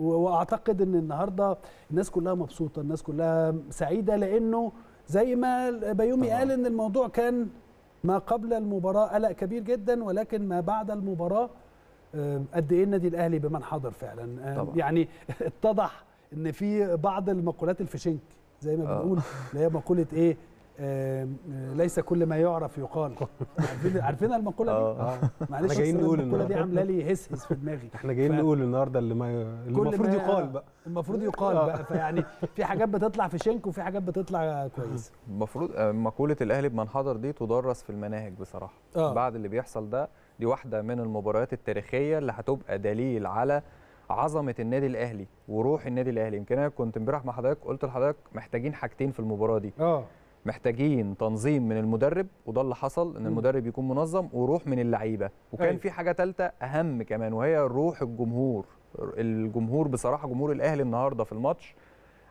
وأعتقد إن النهارده الناس كلها مبسوطة الناس كلها سعيدة لأنه زي ما بيومي طبعاً. قال إن الموضوع كان ما قبل المباراة قلق كبير جدا ولكن ما بعد المباراة آه، قد إيه النادي الأهلي بمن حضر فعلا آه، طبعاً. يعني اتضح إن في بعض المقولات الفشنك زي ما آه. بنقول اللي هي مقولة إيه ليس كل ما يعرف يقال. عارفين عارفين المقولة دي؟ آه معلش إحنا جايين نقول المقولة دي. عاملة لي هس هس في دماغي. إحنا جايين ف- نقول النهارده اللي ما اللي المفروض يقال بقى. المفروض يقال آه. بقى فيعني في حاجات بتطلع في شنك وفي حاجات بتطلع كويسه المفروض آه، مقولة الأهلي بمن حضر دي تدرس في المناهج بصراحة. آه. بعد اللي بيحصل ده دي واحدة من المباريات التاريخية اللي هتبقى دليل على عظمة النادي الأهلي وروح النادي الأهلي. يمكن أنا كنت امبارح مع حضرتك قلت لحضرتك محتاجين حاجتين في المباراة دي. آه. محتاجين تنظيم من المدرب وده اللي حصل إن. المدرب يكون منظم وروح من اللعيبة وكان أيوة. في حاجة ثالثه أهم كمان وهي روح الجمهور الجمهور بصراحة جمهور الأهلي النهارده في الماتش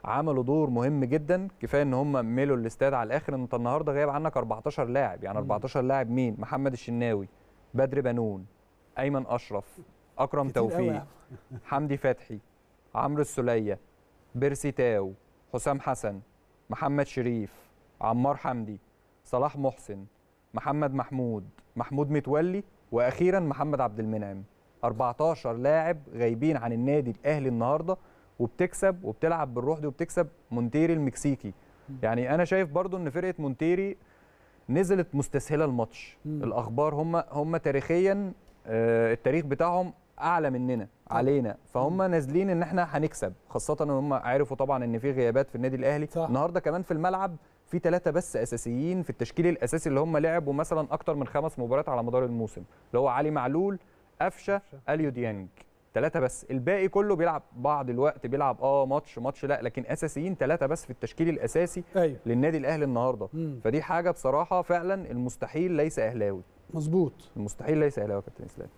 عملوا دور مهم جدا كفاية إن هم ملوا الاستاد على الآخر انت النهارده غايب عنك 14 لاعب يعني مم. 14 لاعب مين محمد الشناوي بدر بنون أيمن أشرف أكرم توفيق يعني. حمدي فتحي عمرو السولية بيرسي تاو حسام حسن محمد شريف عمار حمدي صلاح محسن محمد محمود محمود متولي وأخيرا محمد عبد المنعم. 14 لاعب غايبين عن النادي الأهلي النهارده وبتكسب وبتلعب بالروح دي وبتكسب مونتيري المكسيكي. يعني أنا شايف برضو إن فرقة مونتيري نزلت مستسهلة الماتش. الأخبار هم هم تاريخيا آه، التاريخ بتاعهم أعلى مننا علينا. فهم نازلين إن إحنا هنكسب خاصة إن هم عرفوا طبعا إن في غيابات في النادي الأهلي. صح. النهارده كمان في الملعب في ثلاثة بس أساسيين في التشكيل الأساسي اللي هم لعبوا مثلا أكتر من خمس مباريات على مدار الموسم اللي هو علي معلول قفشة اليو ديانج ثلاثة بس. الباقي كله بيلعب بعض الوقت بيلعب آه ماتش ماتش لا لكن أساسيين ثلاثة بس في التشكيل الأساسي أيوه. للنادي الأهلي النهارده. مم. فدي حاجة بصراحة فعلا المستحيل ليس أهلاوي. مظبوط. المستحيل ليس أهلاوي يا كابتن إسلام.